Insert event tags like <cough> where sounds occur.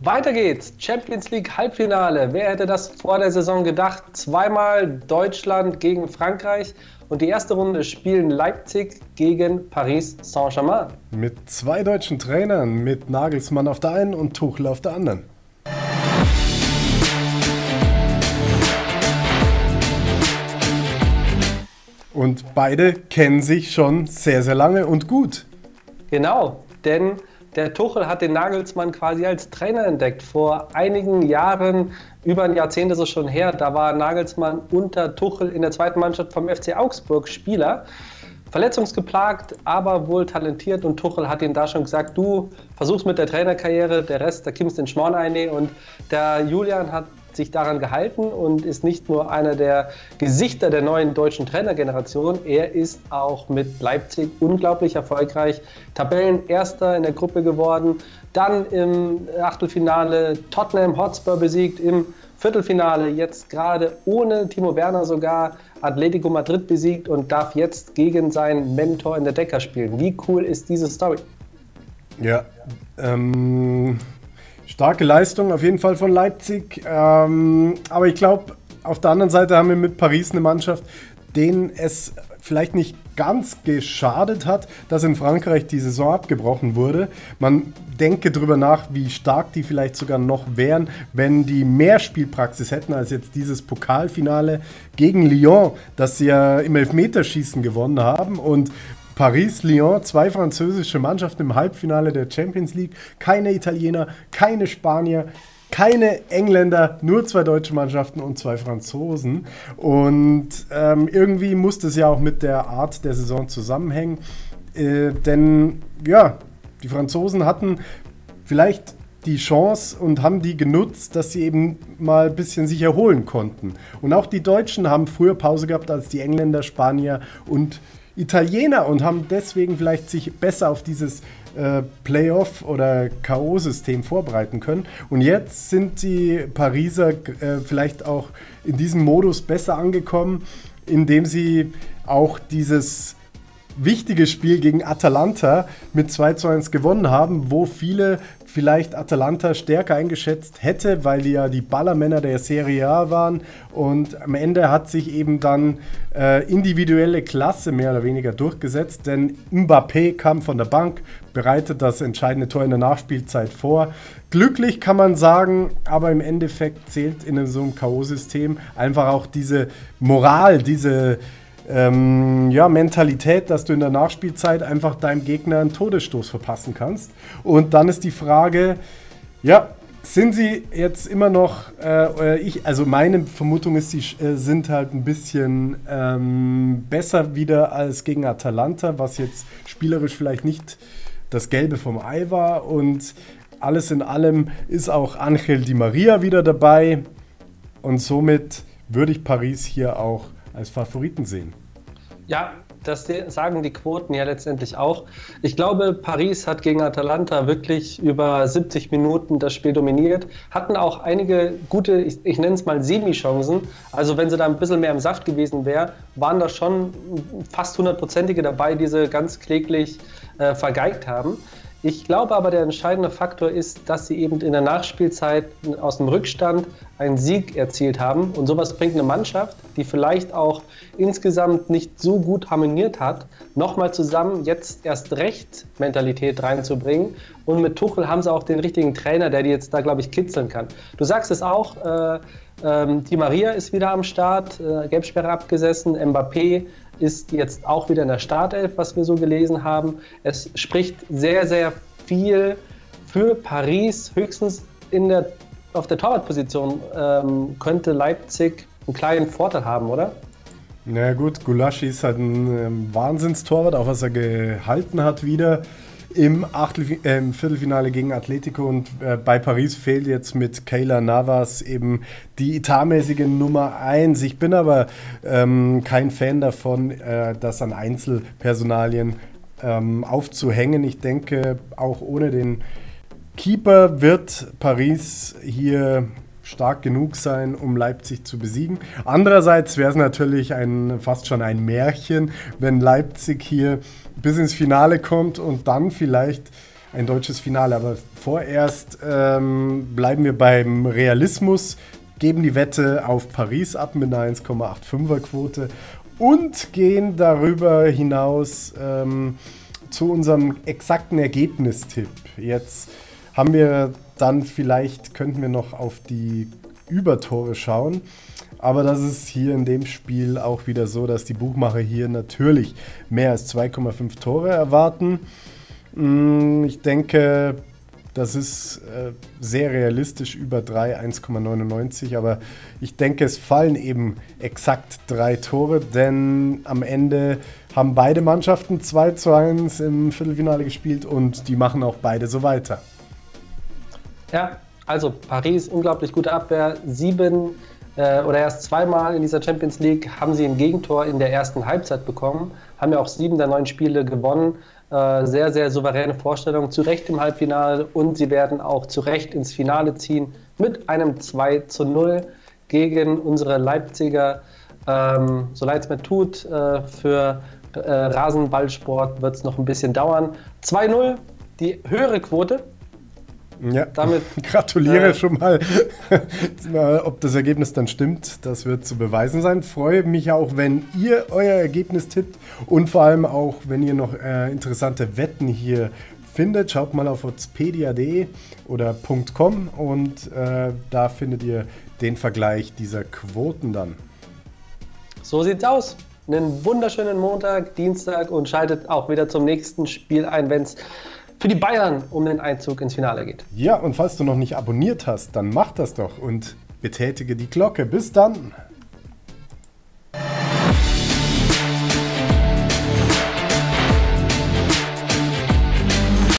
Weiter geht's. Champions League Halbfinale. Wer hätte das vor der Saison gedacht? Zweimal Deutschland gegen Frankreich. Und die erste Runde spielen Leipzig gegen Paris Saint-Germain. Mit zwei deutschen Trainern, mit Nagelsmann auf der einen und Tuchel auf der anderen. Und beide kennen sich schon sehr, sehr lange und gut. Genau, denn der Tuchel hat den Nagelsmann quasi als Trainer entdeckt. Vor einigen Jahren, über ein Jahrzehnt ist es schon her, da war Nagelsmann unter Tuchel in der zweiten Mannschaft vom FC Augsburg Spieler. Verletzungsgeplagt, aber wohl talentiert und Tuchel hat ihm da schon gesagt, du versuchst mit der Trainerkarriere, der Rest, da kimmst den Schmorn ein. Und der Julian hat sich daran gehalten und ist nicht nur einer der Gesichter der neuen deutschen Trainergeneration, er ist auch mit Leipzig unglaublich erfolgreich. Tabellenerster in der Gruppe geworden, dann im Achtelfinale Tottenham Hotspur besiegt, im Viertelfinale jetzt gerade ohne Timo Werner sogar Atletico Madrid besiegt und darf jetzt gegen seinen Mentor in der Decker spielen. Wie cool ist diese Story? Ja, ähm, Starke Leistung auf jeden Fall von Leipzig. Ähm, aber ich glaube, auf der anderen Seite haben wir mit Paris eine Mannschaft, denen es vielleicht nicht ganz geschadet hat, dass in Frankreich die Saison abgebrochen wurde. Man denke darüber nach, wie stark die vielleicht sogar noch wären, wenn die mehr Spielpraxis hätten als jetzt dieses Pokalfinale gegen Lyon, das sie ja im Elfmeterschießen gewonnen haben und Paris, Lyon, zwei französische Mannschaften im Halbfinale der Champions League, keine Italiener, keine Spanier, keine Engländer, nur zwei deutsche Mannschaften und zwei Franzosen. Und ähm, irgendwie muss das ja auch mit der Art der Saison zusammenhängen. Äh, denn ja, die Franzosen hatten vielleicht die Chance und haben die genutzt, dass sie eben mal ein bisschen sich erholen konnten. Und auch die Deutschen haben früher Pause gehabt als die Engländer, Spanier und Italiener und haben deswegen vielleicht sich besser auf dieses äh, Playoff- oder K.O.-System vorbereiten können. Und jetzt sind die Pariser äh, vielleicht auch in diesem Modus besser angekommen, indem sie auch dieses wichtige Spiel gegen Atalanta mit 2 zu 1 gewonnen haben, wo viele vielleicht Atalanta stärker eingeschätzt hätte, weil die ja die Ballermänner der Serie A waren. Und am Ende hat sich eben dann äh, individuelle Klasse mehr oder weniger durchgesetzt, denn Mbappé kam von der Bank, bereitet das entscheidende Tor in der Nachspielzeit vor. Glücklich kann man sagen, aber im Endeffekt zählt in so einem K.O.-System einfach auch diese Moral, diese ähm, ja, Mentalität, dass du in der Nachspielzeit einfach deinem Gegner einen Todesstoß verpassen kannst. Und dann ist die Frage, ja, sind sie jetzt immer noch, äh, ich, also meine Vermutung ist, sie äh, sind halt ein bisschen ähm, besser wieder als gegen Atalanta, was jetzt spielerisch vielleicht nicht das Gelbe vom Ei war. Und alles in allem ist auch Angel Di Maria wieder dabei. Und somit würde ich Paris hier auch als Favoriten sehen. Ja, das sagen die Quoten ja letztendlich auch. Ich glaube, Paris hat gegen Atalanta wirklich über 70 Minuten das Spiel dominiert, hatten auch einige gute, ich, ich nenne es mal Semi-Chancen. Also wenn sie da ein bisschen mehr im Saft gewesen wäre, waren da schon fast hundertprozentige dabei, die sie ganz kläglich äh, vergeigt haben. Ich glaube aber, der entscheidende Faktor ist, dass sie eben in der Nachspielzeit aus dem Rückstand einen Sieg erzielt haben. Und sowas bringt eine Mannschaft, die vielleicht auch insgesamt nicht so gut harmoniert hat, nochmal zusammen jetzt erst recht Mentalität reinzubringen. Und mit Tuchel haben sie auch den richtigen Trainer, der die jetzt da, glaube ich, kitzeln kann. Du sagst es auch, äh, ähm, die Maria ist wieder am Start, äh, Gelbsperre abgesessen, Mbappé ist jetzt auch wieder in der Startelf, was wir so gelesen haben. Es spricht sehr, sehr viel für Paris. Höchstens in der, auf der Torwartposition ähm, könnte Leipzig einen kleinen Vorteil haben, oder? Na gut, Gulaschi ist halt ein ähm, Wahnsinnstorwart, auch was er gehalten hat wieder im, Achtel, äh, im Viertelfinale gegen Atletico und äh, bei Paris fehlt jetzt mit Kayla Navas eben die etatmäßige Nummer 1. Ich bin aber ähm, kein Fan davon, äh, das an Einzelpersonalien ähm, aufzuhängen. Ich denke, auch ohne den Keeper wird Paris hier stark genug sein, um Leipzig zu besiegen. Andererseits wäre es natürlich ein, fast schon ein Märchen, wenn Leipzig hier bis ins Finale kommt und dann vielleicht ein deutsches Finale. Aber vorerst ähm, bleiben wir beim Realismus, geben die Wette auf Paris ab mit einer 1,85er Quote und gehen darüber hinaus ähm, zu unserem exakten Ergebnistipp. Jetzt haben wir dann vielleicht, könnten wir noch auf die Übertore schauen. Aber das ist hier in dem Spiel auch wieder so, dass die Buchmacher hier natürlich mehr als 2,5 Tore erwarten. Mm, ich denke, das ist äh, sehr realistisch über 3, 1,99. Aber ich denke, es fallen eben exakt drei Tore, denn am Ende haben beide Mannschaften 2 zu 1 im Viertelfinale gespielt und die machen auch beide so weiter. Ja, also Paris, unglaublich gute Abwehr. Sieben äh, oder erst zweimal in dieser Champions League haben sie ein Gegentor in der ersten Halbzeit bekommen, haben ja auch sieben der neun Spiele gewonnen. Äh, sehr, sehr souveräne Vorstellung, zu Recht im Halbfinale und sie werden auch zu Recht ins Finale ziehen mit einem 2 zu 0 gegen unsere Leipziger. Ähm, so leid es mir tut, äh, für äh, Rasenballsport wird es noch ein bisschen dauern. 2-0, die höhere Quote, ja, damit <laughs> gratuliere äh, schon <laughs> mal. Ob das Ergebnis dann stimmt, das wird zu beweisen sein. Freue mich auch, wenn ihr euer Ergebnis tippt und vor allem auch, wenn ihr noch äh, interessante Wetten hier findet. Schaut mal auf otspedia.de oder .com und äh, da findet ihr den Vergleich dieser Quoten dann. So sieht's aus. Einen wunderschönen Montag, Dienstag und schaltet auch wieder zum nächsten Spiel ein, wenn es für die Bayern um den Einzug ins Finale geht. Ja, und falls du noch nicht abonniert hast, dann mach das doch und betätige die Glocke. Bis dann!